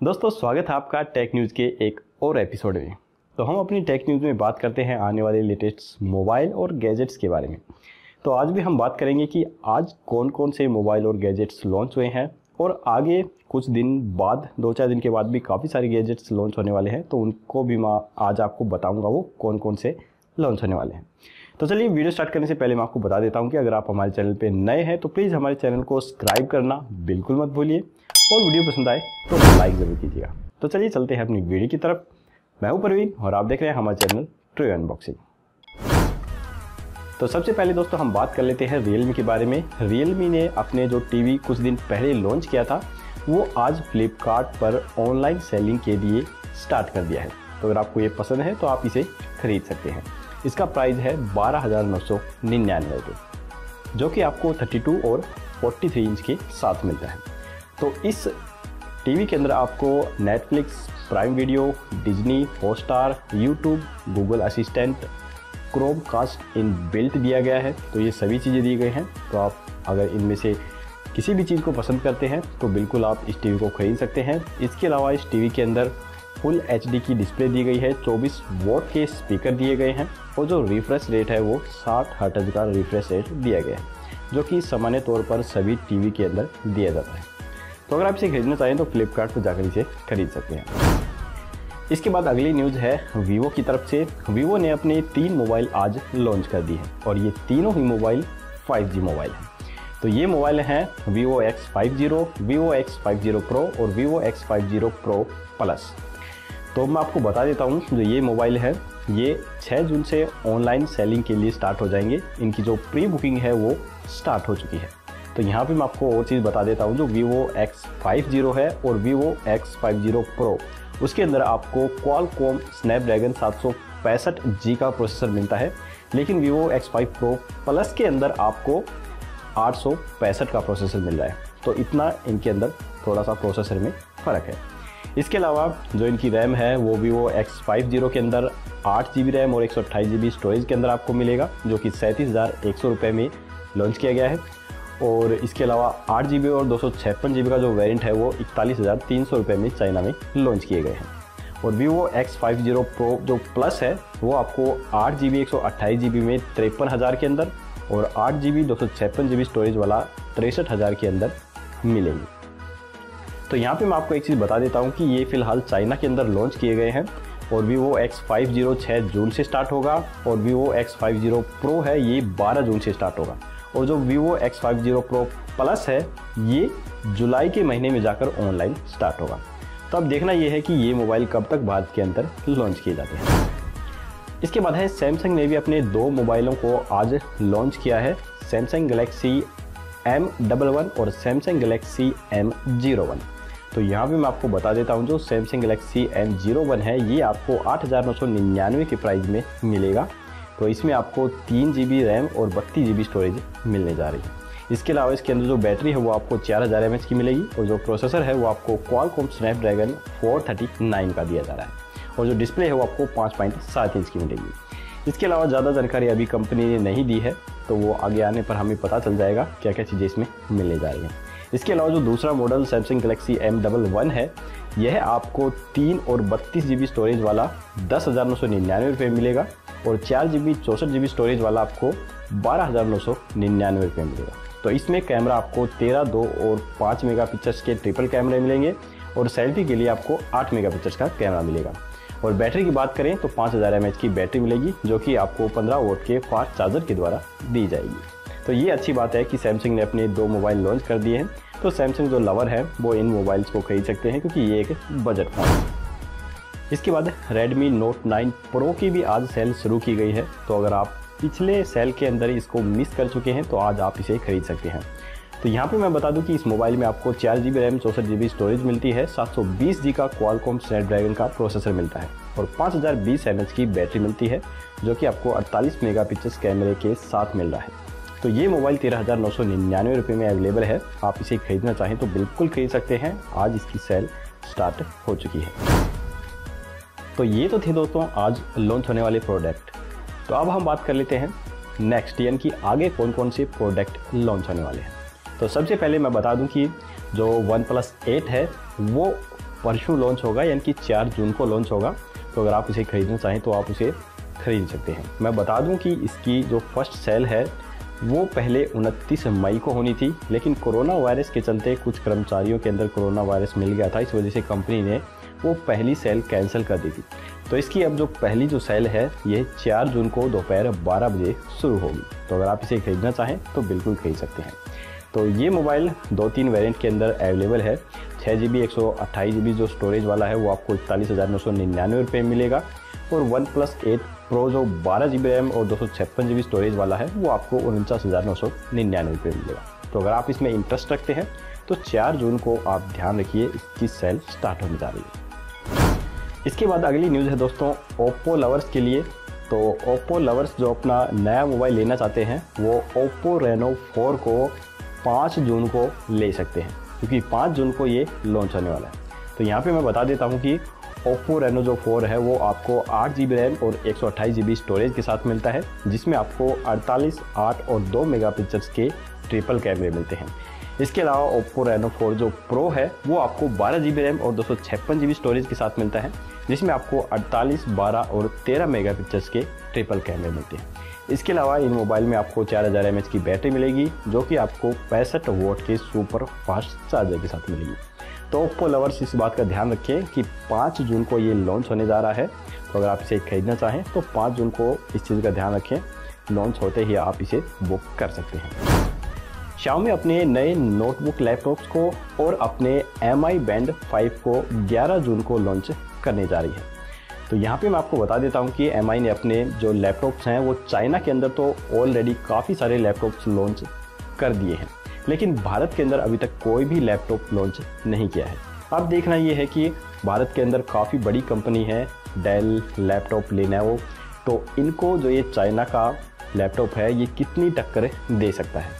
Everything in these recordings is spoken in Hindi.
दोस्तों, स्वागत है आपका टेक न्यूज़ के एक और एपिसोड में। तो हम अपनी टेक न्यूज़ में बात करते हैं आने वाले लेटेस्ट मोबाइल और गैजेट्स के बारे में। तो आज भी हम बात करेंगे कि आज कौन कौन से मोबाइल और गैजेट्स लॉन्च हुए हैं और आगे कुछ दिन बाद दो चार दिन के बाद भी काफ़ी सारे गैजेट्स लॉन्च होने वाले हैं तो उनको भी मैं आज आपको बताऊँगा वो कौन कौन से लॉन्च होने वाले हैं। तो चलिए, वीडियो स्टार्ट करने से पहले मैं आपको बता देता हूँ कि अगर आप हमारे चैनल पर नए हैं तो प्लीज़ हमारे चैनल को सब्सक्राइब करना बिल्कुल मत भूलिए। और वीडियो पसंद आए तो लाइक ज़रूर कीजिएगा। तो चलिए चलते हैं अपनी वीडियो की तरफ़। मैं हूँ परवीन, और आप देख रहे हैं हमारे चैनल ट्रू अनबॉक्सिंग तो सबसे पहले दोस्तों, हम बात कर लेते हैं रियलमी के बारे में। रियलमी ने अपने जो टीवी कुछ दिन पहले लॉन्च किया था, वो आज फ्लिपकार्ट पर ऑनलाइन सेलिंग के लिए स्टार्ट कर दिया है। तो अगर आपको ये पसंद है तो आप इसे खरीद सकते हैं। इसका प्राइस है बारह हज़ार नौ सौ निन्यानवे जो कि आपको 32 और 43 इंच के साथ मिलता है। तो इस टीवी के अंदर आपको Netflix Prime Video Disney Hotstar YouTube Google Assistant Chromecast inbuilt दिया गया है। तो ये सभी चीज़ें दी गई हैं। तो आप अगर इनमें से किसी भी चीज़ को पसंद करते हैं तो बिल्कुल आप इस टीवी को खरीद सकते हैं। इसके अलावा इस टीवी के अंदर फुल एचडी की डिस्प्ले दी गई है। 24 वोट के स्पीकर दिए गए हैं। और जो रिफ्रेश रेट है वो 60 हर्टज का रिफ्रेश रेट दिया गया है, जो कि सामान्य तौर पर सभी टीवी के अंदर दिया जाता है। तो अगर आप इसे खरीदना चाहें तो फ्लिपकार्ट पर जाकर इसे खरीद सकते हैं। इसके बाद अगली न्यूज़ है वीवो की तरफ़ से। वीवो ने अपने तीन मोबाइल आज लॉन्च कर दी है और ये तीनों ही मोबाइल 5G मोबाइल हैं। तो ये मोबाइल हैं Vivo X five zero Vivo X five zero Pro और Vivo X five zero Pro plus तो मैं आपको बता देता हूँ, जो ये मोबाइल है, ये 6 जून से ऑनलाइन सेलिंग के लिए स्टार्ट हो जाएँगे। इनकी जो प्री बुकिंग है वो स्टार्ट हो चुकी है। तो यहाँ पे मैं आपको और चीज़ बता देता हूँ, जो वीवो एक्स फाइव ज़ीरो है और Vivo X five zero Pro उसके अंदर आपको क्वालकॉम स्नैपड्रैगन सात सौ पैंसठ जी का प्रोसेसर मिलता है, लेकिन Vivo X five Pro plus के अंदर आपको आठ सौ पैंसठ का प्रोसेसर मिल रहा है। तो इतना इनके अंदर थोड़ा सा प्रोसेसर में फ़र्क है। इसके अलावा जो इनकी रैम है, वो वीवो एक्स फाइव ज़ीरो के अंदर आठ जी बी रैम और एक सौ अट्ठाईस जी बी स्टोरेज के अंदर आपको मिलेगा, जो कि सैंतीस हज़ार एक सौ रुपये में लॉन्च किया गया है। और इसके अलावा आठ जी और दो सौ का जो वेरिएंट है, वो इकतालीस हज़ार तीन सौ रुपये में चाइना में लॉन्च किए गए हैं। और Vivo X five zero Pro जो प्लस है, वो आपको आठ जी बी एक सौ अट्ठाईस जी बी में तिरपन हज़ार के अंदर और आठ जी बी दो सौ छप्पन जी बी स्टोरेज वाला तिरसठ हज़ार के अंदर मिलेंगी। तो यहाँ पे मैं आपको एक चीज़ बता देता हूँ कि ये फ़िलहाल चाइना के अंदर लॉन्च किए गए हैं और वीवो एक्स फाइव ज़ीरो छः जून से स्टार्ट होगा और Vivo X five zero Pro है, ये बारह जून से स्टार्ट होगा। और जो Vivo X five zero Pro plus है, ये जुलाई के महीने में जाकर ऑनलाइन स्टार्ट होगा। तो अब देखना यह है कि ये मोबाइल कब तक भारत के अंदर लॉन्च किए जाते हैं। इसके बाद है सैमसंग ने भी अपने दो मोबाइलों को आज लॉन्च किया है Samsung Galaxy M double one और Samsung Galaxy M zero one तो यहाँ भी मैं आपको बता देता हूँ, जो Samsung Galaxy M zero one है, ये आपको आठ हज़ार नौ सौ निन्यानवे के प्राइस में मिलेगा। तो इसमें आपको तीन जी बी रैम और बत्तीस जी बी स्टोरेज मिलने जा रही है। इसके अलावा इसके अंदर जो बैटरी है, वो आपको चार हज़ार एम की मिलेगी और जो प्रोसेसर है, वो आपको क्वालकॉम स्नैपड्रैगन 439 का दिया जा रहा है। और जो डिस्प्ले है, वो आपको पाँच पॉइंट सात इंच की मिलेगी। इसके अलावा ज़्यादा जानकारी अभी कंपनी ने नहीं दी है तो वो आगे आने पर हमें पता चल जाएगा क्या क्या चीज़ें इसमें मिलने जा रही हैं। इसके अलावा जो दूसरा model Samsung Galaxy M double one है, यह आपको तीन और बत्तीस जी स्टोरेज वाला दस हज़ार नौ सौ निन्यानवे रुपये मिलेगा। और चार जी बी चौंसठ जी बी स्टोरेज वाला आपको बारह हज़ार नौ सौ निन्यानवे रुपये मिलेगा। तो इसमें कैमरा आपको तेरह, दो और पाँच मेगा पिक्चर्स के ट्रिपल कैमरे मिलेंगे और सेल्फी के लिए आपको आठ मेगा पिक्चर्स का कैमरा मिलेगा। और बैटरी की बात करें तो पाँच हज़ार एम की बैटरी मिलेगी, जो कि आपको पंद्रह वोट के फास्ट चार्जर के द्वारा दी जाएगी। तो ये अच्छी बात है कि सैमसंग ने अपने दो मोबाइल लॉन्च कर दिए हैं। तो सैमसंग जो लवर है, वो इन मोबाइल्स को खरीद सकते हैं, क्योंकि ये एक बजट फ़ोन है। इसके बाद Redmi Note 9 Pro की भी आज सेल शुरू की गई है। तो अगर आप पिछले सेल के अंदर इसको मिस कर चुके हैं तो आज आप इसे खरीद सकते हैं। तो यहाँ पे मैं बता दूँ कि इस मोबाइल में आपको चार जी बी रैम चौसठ जी स्टोरेज मिलती है। सात सौ बीस जी का क्वालकॉम स्नैपड्रैगन का प्रोसेसर मिलता है और पाँच हज़ार बीस एम की बैटरी मिलती है, जो कि आपको अड़तालीस मेगा कैमरे के साथ मिल रहा है। तो ये मोबाइल तेरह हज़ार नौ सौ निन्यानवे रुपये में अवेलेबल है। आप इसे खरीदना चाहें तो बिल्कुल खरीद सकते हैं। आज इसकी सेल स्टार्ट हो चुकी है। तो ये तो थे दोस्तों आज लॉन्च होने वाले प्रोडक्ट तो अब हम बात कर लेते हैं नेक्स्ट यानी कि आगे कौन कौन से प्रोडक्ट लॉन्च होने वाले हैं। तो सबसे पहले मैं बता दूँ कि जो वन प्लस एट है, वो परसों लॉन्च होगा, यानी कि चार जून को लॉन्च होगा। तो अगर आप इसे खरीदना चाहें तो आप उसे खरीद सकते हैं। मैं बता दूँ कि इसकी जो फ़र्स्ट सेल है, वो पहले 29 मई को होनी थी, लेकिन कोरोना वायरस के चलते कुछ कर्मचारियों के अंदर कोरोना वायरस मिल गया था, इस वजह से कंपनी ने वो पहली सेल कैंसिल कर दी थी तो इसकी अब जो पहली जो सेल है, ये चार जून को दोपहर बारह बजे शुरू होगी। तो अगर आप इसे खरीदना चाहें तो बिल्कुल खरीद सकते हैं। तो ये मोबाइल दो तीन वेरिएंट के अंदर अवेलेबल है। छः जी बी एक सौ अट्ठाईस जी बी जो स्टोरेज वाला है, वो आपको इकतालीस हज़ार नौ सौ निन्यानवे रुपये मिलेगा। और वन प्लस एट प्रो जो बारह जी बी रैम और दो सौ छप्पन जी बी स्टोरेज वाला है, वो आपको उनचास हज़ार नौ सौ निन्यानवे रुपये मिलेगा। तो अगर आप इसमें इंटरेस्ट रखते हैं तो चार जून को आप ध्यान रखिए, इसकी सेल स्टार्ट होने जा रही है। इसके बाद अगली न्यूज़ है दोस्तों ओप्पो लवर्स के लिए। तो ओप्पो लवर्स जो अपना नया मोबाइल लेना चाहते हैं वो ओप्पो रेनो 4 को 5 जून को ले सकते हैं क्योंकि 5 जून को ये लॉन्च होने वाला है। तो यहाँ पे मैं बता देता हूँ कि ओप्पो रेनो जो 4 है वो आपको आठ जी रैम और एक सौ स्टोरेज के साथ मिलता है जिसमें आपको 48, 8 और 2 मेगापिक्सल्स के ट्रिपल कैमरे मिलते हैं। इसके अलावा ओप्पो रेनो 4 जो प्रो है वो आपको बारह जी रैम और दो सौ स्टोरेज के साथ मिलता है। जिसमें आपको 48, 12 और 13 मेगापिक्सल्स के ट्रिपल कैमरे मिलते हैं। इसके अलावा इन मोबाइल में आपको 4000 हज़ार की बैटरी मिलेगी जो कि आपको पैंसठ वोट के सुपर फास्ट चार्जर के साथ मिलेगी। तो ओप्पो लवर्स इस बात का ध्यान रखें कि 5 जून को ये लॉन्च होने जा रहा है। तो अगर आप इसे खरीदना चाहें तो 5 जून को इस चीज़ का ध्यान रखें। लॉन्च होते ही आप इसे बुक कर सकते हैं। शाओमी अपने नए नोटबुक लैपटॉप्स को और अपने एम आई बैंड 5 को 11 जून को लॉन्च करने जा रही है। तो यहाँ पे मैं आपको बता देता हूँ कि एमआई ने अपने जो लैपटॉप्स हैं, वो चाइना के अंदर तो ऑलरेडी काफ़ी सारे लैपटॉप्स लॉन्च कर दिए हैं। लेकिन भारत के अंदर अभी तक कोई भी लैपटॉप लॉन्च नहीं किया है। अब देखना ये है कि भारत के अंदर काफ़ी बड़ी कंपनी है डेल लैपटॉप लेनेवो तो इनको जो ये चाइना का लैपटॉप है, ये कितनी टक्कर दे सकता है?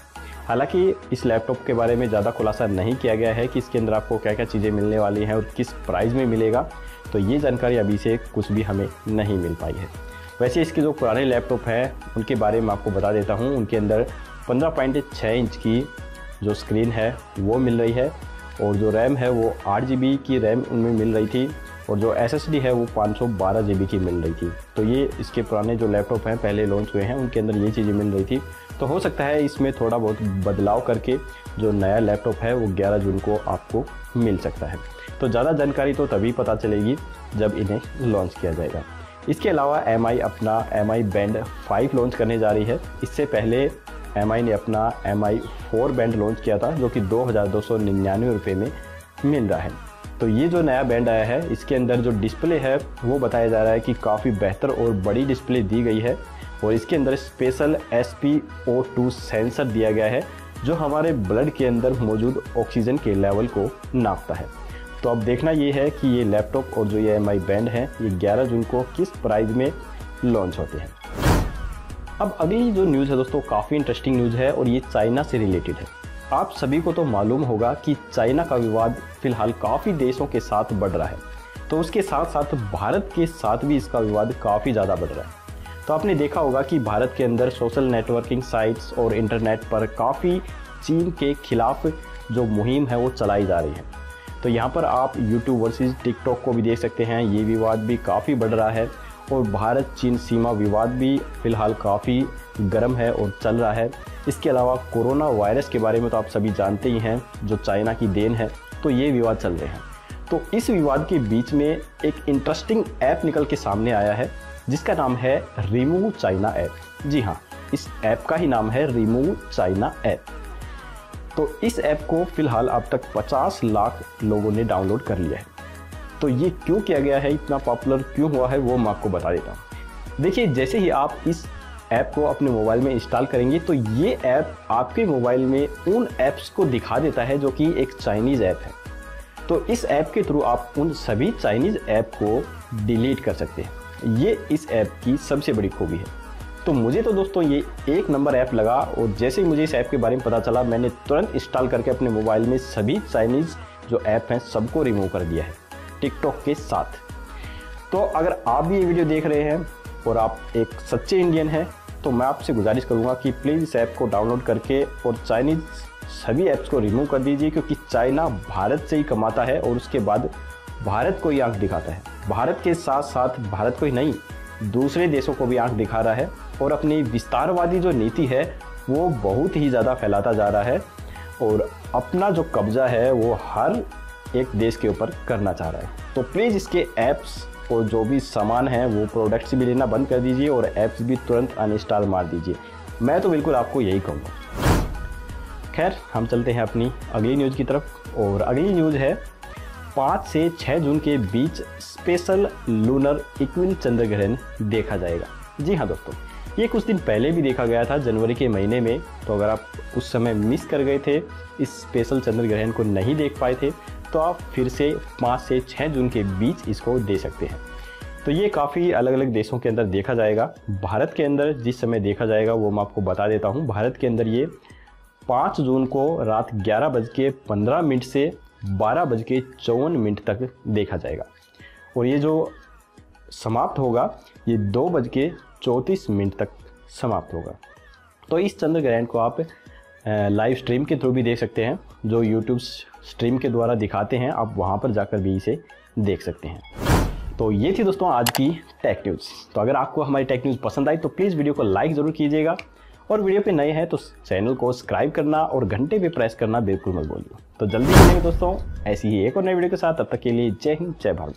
हालाँकि इस लैपटॉप के बारे में ज़्यादा खुलासा नहीं किया गया है कि इसके अंदर आपको क्या क्या चीज़ें मिलने वाली हैं और किस प्राइस में मिलेगा। तो ये जानकारी अभी से कुछ भी हमें नहीं मिल पाई है। वैसे इसके जो पुराने लैपटॉप हैं, उनके बारे में आपको बता देता हूँ। उनके अंदर पंद्रह पॉइंट छः इंच की जो स्क्रीन है, वो मिल रही है। और जो रैम है, वो आठ जी की रैम उनमें मिल रही थी। और जो एसएसडी है वो पाँच सौ की मिल रही थी। तो ये इसके पुराने जो लैपटॉप हैं, पहले लॉन्च हुए हैं, उनके अंदर ये चीज़ें मिल रही थी। तो हो सकता है इसमें थोड़ा बहुत बदलाव करके जो नया लैपटॉप है, वो 11 जून को आपको मिल सकता है। तो ज़्यादा जानकारी तो तभी पता चलेगी जब इन्हें लॉन्च किया जाएगा। इसके अलावा एमआई अपना एम आई बैंड फाइव लॉन्च करने जा रही है। इससे पहले एमआई ने अपना एम आई फोर बैंड लॉन्च किया था, जो कि दो हज़ार दो सौ निन्यानवे रुपये में मिल रहा है। तो ये जो नया बैंड आया है, इसके अंदर जो डिस्प्ले है, वो बताया जा रहा है कि काफ़ी बेहतर और बड़ी डिस्प्ले दी गई है और इसके अंदर special S P O two sensor दिया गया है, जो हमारे ब्लड के अंदर मौजूद ऑक्सीजन के लेवल को नापता है। तो अब देखना ये है कि ये लैपटॉप और जो ये एम आई बैंड है, ये 11 जून को किस प्राइस में लॉन्च होते हैं। अब अगली जो न्यूज़ है दोस्तों, काफ़ी इंटरेस्टिंग न्यूज़ है और ये चाइना से रिलेटेड है। आप सभी को तो मालूम होगा कि चाइना का विवाद फ़िलहाल काफ़ी देशों के साथ बढ़ रहा है। तो उसके साथ साथ भारत के साथ भी इसका विवाद काफ़ी ज़्यादा बढ़ रहा है। तो आपने देखा होगा कि भारत के अंदर सोशल नेटवर्किंग साइट्स और इंटरनेट पर काफ़ी चीन के खिलाफ जो मुहिम है वो चलाई जा रही है। तो यहाँ पर आप यूट्यूब वर्सेज टिकटॉक को भी देख सकते हैं। ये विवाद भी काफ़ी बढ़ रहा है और भारत चीन सीमा विवाद भी फ़िलहाल काफ़ी गर्म है और चल रहा है। इसके अलावा कोरोना वायरस के बारे में तो आप सभी जानते ही हैं, जो चाइना की देन है तो ये विवाद चल रहे हैं। तो इस विवाद के बीच में एक इंटरेस्टिंग ऐप निकल के सामने आया है, जिसका नाम है रिमूव चाइना ऐप जी हाँ इस ऐप का ही नाम है रिमूव चाइना ऐप तो इस ऐप को फ़िलहाल अब तक 50 लाख लोगों ने डाउनलोड कर लिया है। तो ये क्यों किया गया है, इतना पॉपुलर क्यों हुआ है, वो मैं आपको बता देता हूँ। देखिए, जैसे ही आप इस ऐप को अपने मोबाइल में इंस्टॉल करेंगे तो ये ऐप आपके मोबाइल में उन ऐप्स को दिखा देता है जो कि एक चाइनीज़ ऐप है। तो इस ऐप के थ्रू आप उन सभी चाइनीज़ ऐप को डिलीट कर सकते हैं। ये इस ऐप की सबसे बड़ी खूबी है। तो मुझे तो दोस्तों ये एक नंबर ऐप लगा और जैसे ही मुझे इस ऐप के बारे में पता चला, मैंने तुरंत इंस्टॉल करके अपने मोबाइल में सभी चाइनीज़ जो ऐप हैं सबको रिमूव कर दिया है, टिकटॉक के साथ। तो अगर आप भी ये वीडियो देख रहे हैं और आप एक सच्चे इंडियन हैं तो मैं आपसे गुजारिश करूँगा कि प्लीज़ इस ऐप को डाउनलोड करके और चाइनीज़ सभी ऐप्स को रिमूव कर दीजिए, क्योंकि चाइना भारत से ही कमाता है और उसके बाद भारत को ही आँख दिखाता है। भारत के साथ साथ भारत को ही नहीं, दूसरे देशों को भी आँख दिखा रहा है और अपनी विस्तारवादी जो नीति है, वो बहुत ही ज़्यादा फैलाता जा रहा है और अपना जो कब्जा है, वो हर एक देश के ऊपर करना चाह रहा है। तो प्लीज़ इसके ऐप्स और जो भी सामान है, वो प्रोडक्ट्स भी लेना बंद कर दीजिए और ऐप्स भी तुरंत अनइंस्टॉल मार दीजिए। मैं तो बिल्कुल आपको यही कहूँगा। खैर, हम चलते हैं अपनी अगली न्यूज़ की तरफ़ और अगली न्यूज़ है, पाँच से छः जून के बीच स्पेशल लूनर इक्विन चंद्र ग्रहण देखा जाएगा। जी हाँ दोस्तों, ये कुछ दिन पहले भी देखा गया था, जनवरी के महीने में। तो अगर आप उस समय मिस कर गए थे, इस स्पेशल चंद्र ग्रहण को नहीं देख पाए थे तो आप फिर से पाँच से छः जून के बीच इसको दे सकते हैं। तो ये काफ़ी अलग अलग देशों के अंदर देखा जाएगा। भारत के अंदर जिस समय देखा जाएगा, वो मैं आपको बता देता हूँ। भारत के अंदर ये पाँच जून को रात ग्यारह बज के पंद्रह मिनट से बारह बज के चौवन मिनट तक देखा जाएगा। और ये जो समाप्त होगा, ये दो बज के चौंतीस मिनट तक समाप्त होगा। तो इस चंद्र ग्रहण को आप लाइव स्ट्रीम के थ्रू भी देख सकते हैं, जो यूट्यूब स्ट्रीम के द्वारा दिखाते हैं, आप वहाँ पर जाकर भी इसे देख सकते हैं। तो ये थी दोस्तों आज की टेक न्यूज़ तो अगर आपको हमारी टेक न्यूज़ पसंद आई तो प्लीज़ वीडियो को लाइक ज़रूर कीजिएगा। और वीडियो पे नए हैं तो चैनल को सब्सक्राइब करना और घंटे पे प्रेस करना बिल्कुल मत बोलिए तो जल्दी मिलेंगे दोस्तों, ऐसी ही एक और नई वीडियो के साथ, तब तक के लिए जय हिंद, जय भारत।